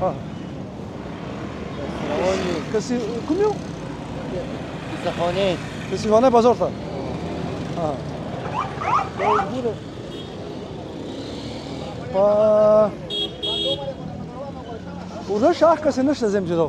ها کسی کوم یو کسیخانه کسیخانه بازار ته ها په ورشه کسی نشته زم جدا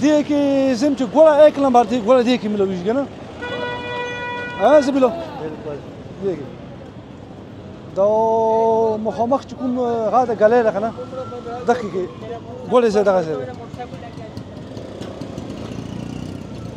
دیه که زم که گولا ایک لمبر دی گولا دیه که ملویش گنا ها زبیلو دیه که دا مخامخ چې کوم غا د ګلې ده کنه دقیقې ګولې زه دغه زه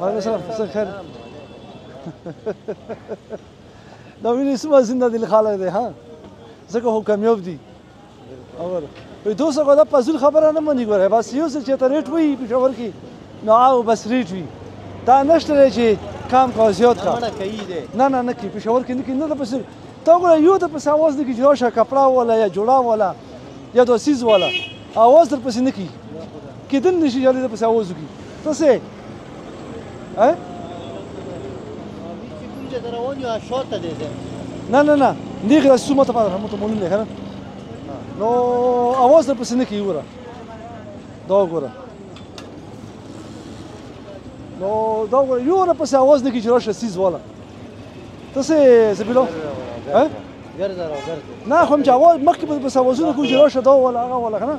وعلیکم السلام څه خیر دا ویني سما زنده دل خاله دی ها ځکه هو کامیاب دي اور وي دوسه کو دا پزول خبره نه مني ګوره بس یو څه چې ته ریټ وي پښور کې نو او بس ریټ وي دا نشته چې کام کو زیات کا نه نه نه کې پښور کې نه کې نه د پسر ته ګوره یو د پس اواز نه کې جوړ شه کپڑا ولا یا جوړا ولا یا دوسیز ولا اواز در پسې نه کې کیدل نه شي جالي ده پسې اواز وکړي ته سه ها نه نه نه نیغ را سومه ته پاره هم ته مولین نه نو اواز نه پسې نه کوي وره دا وګوره نو دا وګوره یو نه پسې اواز نه کوي چې راشه سیز والا ته څه سبیلو ها ګرځه را ګرځه نه خو هم چې اواز مخکې پسې اوازونه کوي چې راشه دا ولا هغه ولا کنه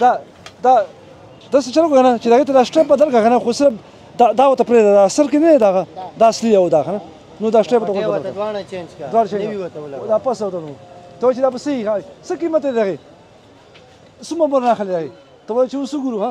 دا دا دا څه چلو کنه چې دا ته دا شټه بدل کنه خو سره دا دا وته پرې دا سر کې نه دا دا اصلي یو دا کنه نو دا شټه بدل کنه دوانه چینج کا دوانه چینج کا دا پاسه وته نو ته چې دا په سي ها څه قیمت دی دغه سمه برنه خلې ته چې وسو ګورو ها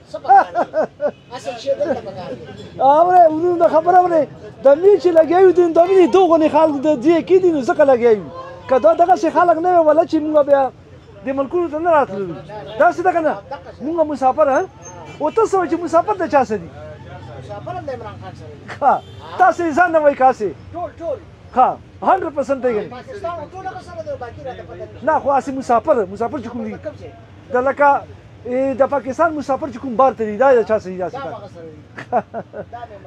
اوره ورو د خبره وره د می چې لګیو دین د می دوغه نه خلک د دې کې دین زکه لګیو کدا دغه شي خلک نه ولا چې موږ بیا د ملکونو ته نه راتلل دا څه ده کنه موږ مسافر ها او تاسو چې مسافر د چا سره دي مسافر د عمران خان سره ها تاسو ځان نه وای کاسي ټول ټول ها 100% دی پاکستان ټول هغه سره دی باقي راته پته نه خو اسی مسافر مسافر چې کوم دي د لکه ای د پاکستان مسافر چې کوم بار ته دی دا د چا سره داسې کار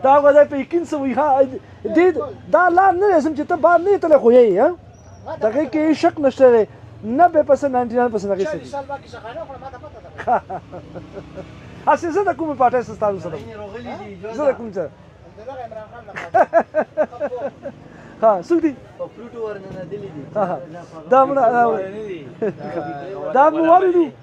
دا هغه ځای په یقین سوی ها دې دا لار نه لازم چې ته بار نه تللی خو یې ها دغه کې شک نشته دی نه به پس 99 پس نه کیسه اسی زه د کوم پټه ستاسو سره زه د کوم څه دغه عمران خان نه ها څوک دي په پلوټو ورننه دي دا مړه دا مو وریدو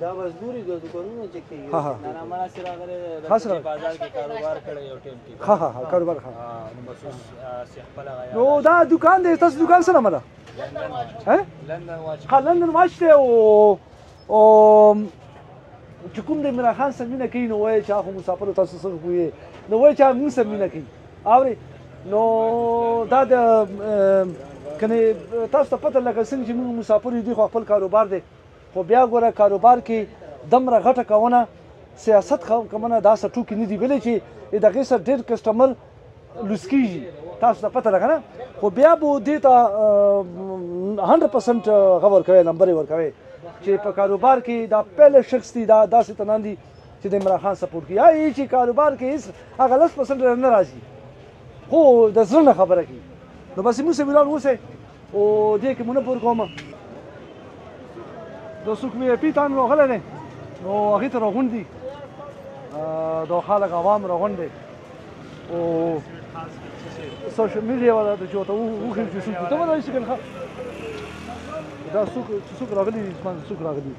دا مزدوري د دکانونو چې کیږي ها ها نه مړه سره غره د بازار کې کاروبار کړی یو ټیم کې ها ها کاروبار ها نو مخصوص صحت پلا غیا نو دا دکان دی تاسو دکان سره مده ها لندن واچ ها لندن واچ ته او او چې کوم د عمران خان سره مینه کوي نو وایي چې هغه مسافر تاسو سره کوي نو وایي چې موږ سره مینه کوي اوري نو دا د کنه تاسو ته پته لګه څنګه چې موږ مسافر یو دی خو خپل کاروبار دی خو بیا ګوره کاروبار کی دمره غټه کونه سیاست کونه دا سه ټوکی ندی ویلی چی دغه سه ډیر کسټمر لوس کیږي تاسو ته پته لګنه خو بیا بو دی ته 100% غور کوي نمبر ور کوي چې په کاروبار کې دا پهل شخص دی دا داسې تنان دي چې د عمران خان سپورټ کوي هغه چې کاروبار کې هیڅ هغه لس پرسنټ نه راځي خو د زړه نه خبره کوي نو بس موږ سره ولاړ اوسئ او دې کې مو نه پور کوم د څوک وي پي تان راغلی دی نو هغې ته راغونډ دي د خلک عوام راغونډ دی او سوشل میډیا والا د جوته وښیم چې څوک ته ولا شي کنه دا څوک چې څوک راغلي دي څوک راغلي دي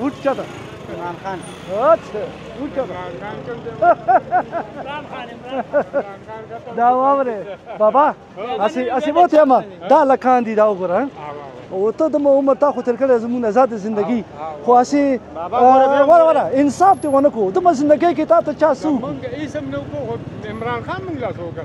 اوټ چا ده عمران خان اچھا اوټ چا ده دا واوره بابا اسی اسی وو ته ما دا لکان دي دا وګوره او ته د عمر تا خو تر کړه زموږ آزاد زندگی خو اسی وره وره انصاف ته ونه کو د زندگی کې تا ته چا سو عمران خان موږ لا سو کړ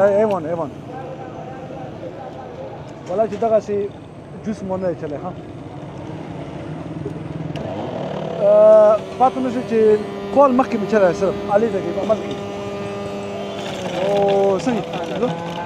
ایمان ایمان ولا چې دغه سي جوس مونږ نه چلے ها پاتې مې چې کول مخکې مې چلے سره علي ته کې عمل کې او څنګه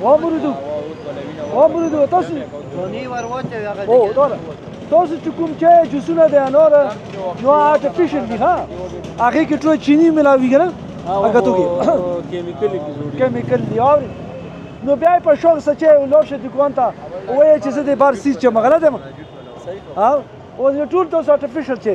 وامرودو وامرودو تاسو دونی وروته هغه او دا تاسو چې کوم چې جوسونه د انار نو آرټیفیشل دي ها هغه کې ټول چینی ملاوي کنه هغه تو کې کیمیکل کې جوړي کیمیکل دی او نو بیا په شوق سچې لور شه دکان ته وایي چې زه د بار سیس چې مغله دم ها او ټول تاسو آرټیفیشل چې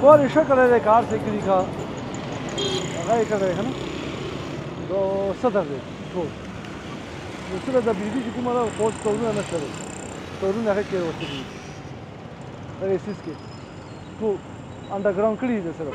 کار یې ښه کړی دی که هر څه کړي که هغه یې کړی دی که نه نو ستر دی ټول نو صرف د بجلي چې کومه ده خو اوس تورونه نشته دی تورونه هغه کې ورته دي دغه سیس کې ټول انډرګراونډ کړي دي صرف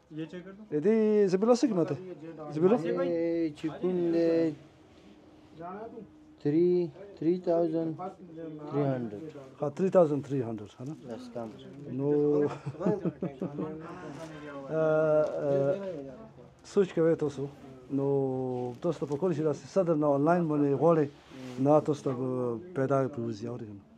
دې زبیلا څه قیمت زبیلا چې کوم دی 3300 ها 3300 هله نو سوچ کوي تاسو نو تاسو ته په کول شي دا صدر نه انلاین باندې غواړي نه تاسو ته پیدا پیوځي اورګنه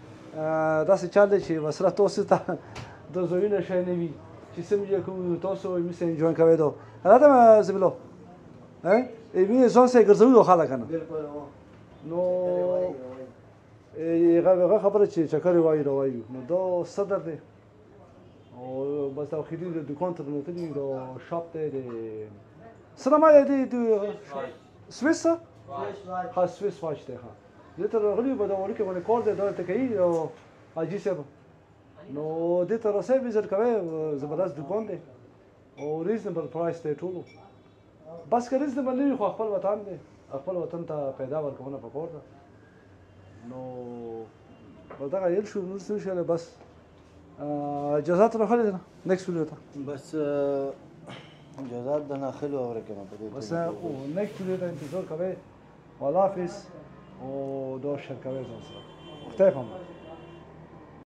داسې چل دی چې وسره تاسو ته د زوینه شی نه وي چې سم یې کوو نو تاسو یې مس انجوای کوئ دو راته زبلو ها ای وی ځان سره ګرځولو خلک نه نو هغه خبره چې چکر وایي راوایي نو دا صدر دی او بس دا خېدي د دکان ته نو تدي دا شاپ ته دی سلام علیکم سویس ها سویس واچ دی ها دې ته راغلي په دغه وړوکي باندې کور دی دا ته کوي او حاجي صاحب نو دې ته رسې ویزټ کوي زبردست دکان دی او ریزنبل پرایس دی ټولو بس که ریزنبل نه وي خو خپل وطن دی خپل وطن ته پیدا ورکونه پکور ده نو په دغه یل شو نور څه شو بس جزات راخلې ده نیکس ویډیو ته بس جزات د ناخلو اورې کنه په دې بس او نیکس ویډیو ته انتظار کوي والافیس او دور شرکوی ځان سره خدای پامان.